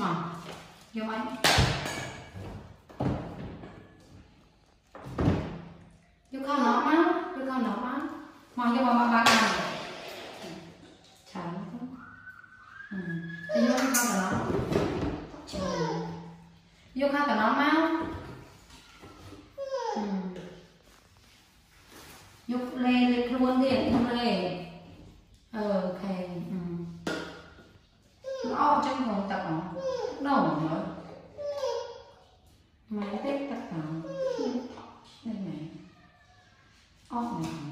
mà vô anh vô con nó má vô con nó má mà vô bà bà bà bà. chả không? Ừ. Vô khăn nó vô nó má right thumb, and. Off.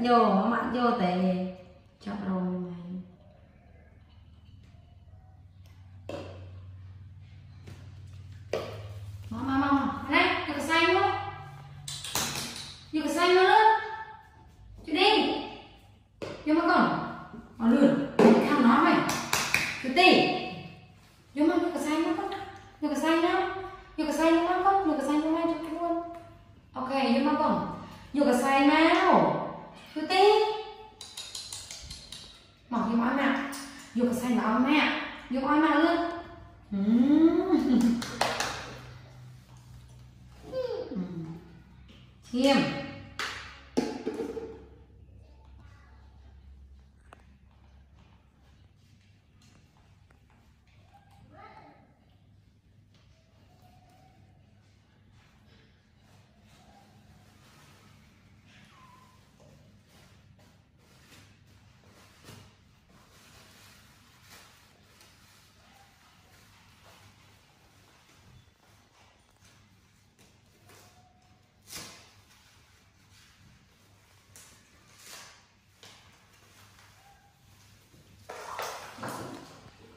Mày lại vô, mặn vô tệ. Chọc rồi này. Mà, mà, mà. Này, xanh luôn. Vô xanh luôn. Chị đi Vô mà còn Mà lươn Khăn nó mày. Cứ tì. Vô mà vô xanh nó con xanh nó Vô xanh nó không Vô xanh nó cho chút luôn. Ok vô mà còn Vô xanh nào cái xanh mà mẹ Vô ai mẹ luôn Ừm. Ừm. Chiêm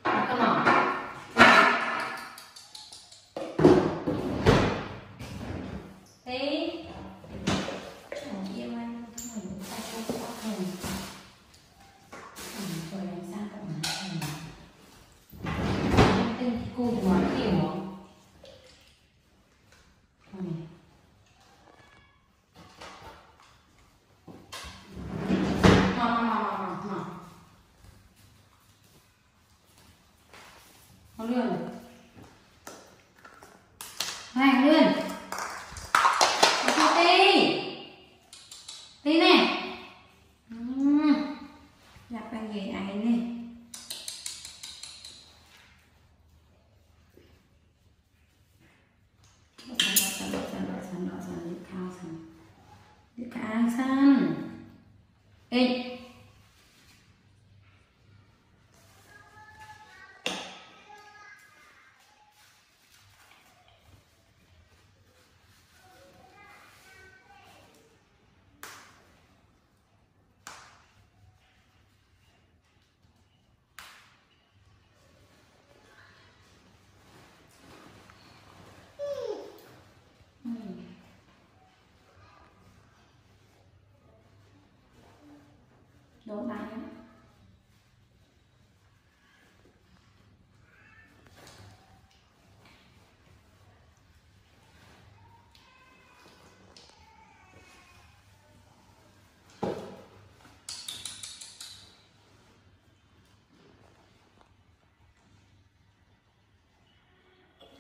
Come on. Thế Chẳng yêu anh Mình cũng phải không có thần Ừ, rồi làm sao cậu mà thần Em tin thì cô thì nói kiểu không? Ừ. Mà, mà, mà, mà, mà, mà. Con lươn này lươn Con tí tí nè Ừm. Đặt ra này.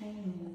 Amen.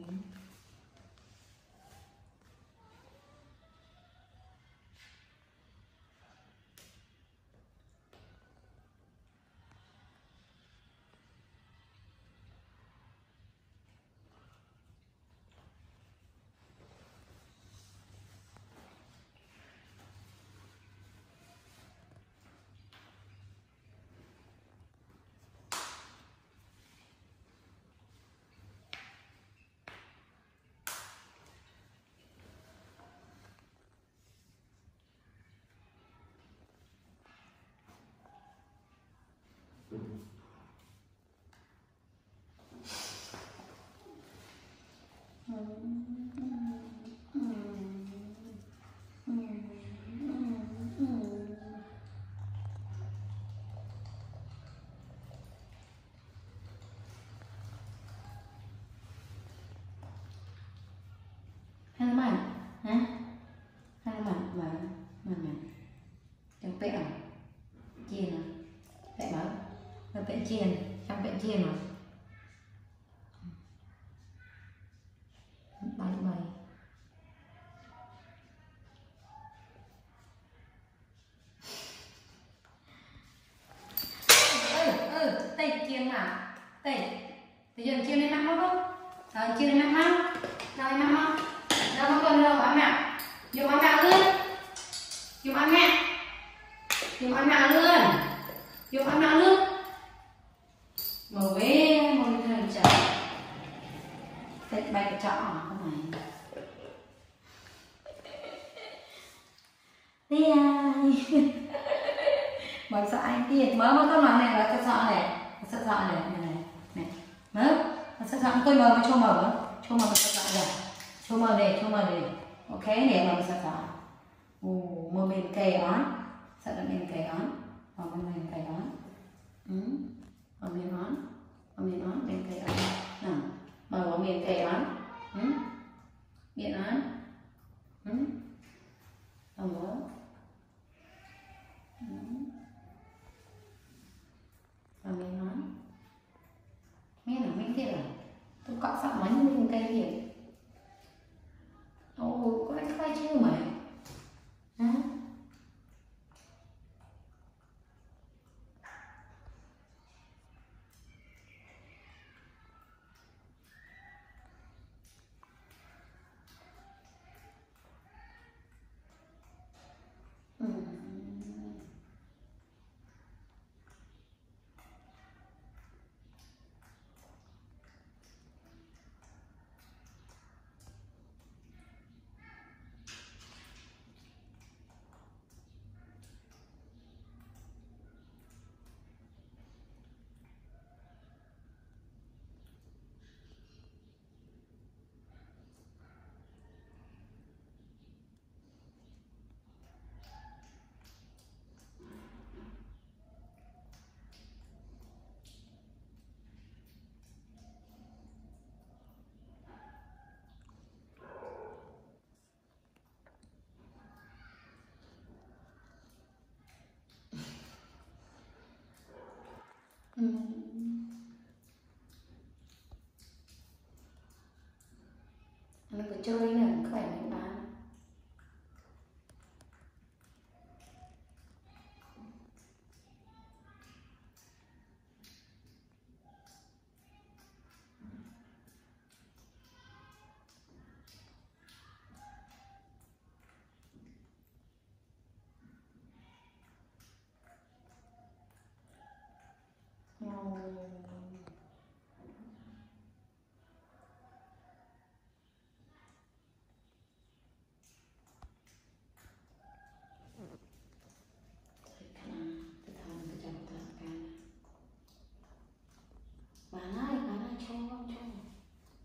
Là trong jin sampai jin mà. Bảy bảy ừ ừ tay chiên mà. Tay tay giờ chiên lên mắt không? Rồi, chiên lên mắt không rồi mắt không rồi không còn đâu ăn mẹ. Dùng ăn mẹ luôn. Dùng ăn mẹ. Dùng ăn mẹ luôn. Dùng ăn mẹ luôn. Chó bay không mày? Đi ai? Mở sợ anh kia? Mở mở con nói này là sợ sợ này. Sợ sợ này này này này. Mở. Sợ sợ tôi mở cho mở. Cho mở sợ sợ này. Cho mở này, cho mở này. Ok này mở sợ sợ. Ù mở bên kề á sợ là bên kề á mở bên bên cây á ừ. Mở bên á mở bên á bên kề á nào, mở mở kề cây á ừ. Bên á ừ. Mở ừ. và mình nói. Nghe là mình kia là tôi cọ sọ nói như mình cây gì ồ có anh khai chưa mày hả Ừ. Ừ. Mình cứ chơi nữa Bà nói, bà nói cho không cho.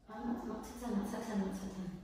Bà nói, nó sẽ dần, nó sẽ dần, nó sẽ dần. Nó sẽ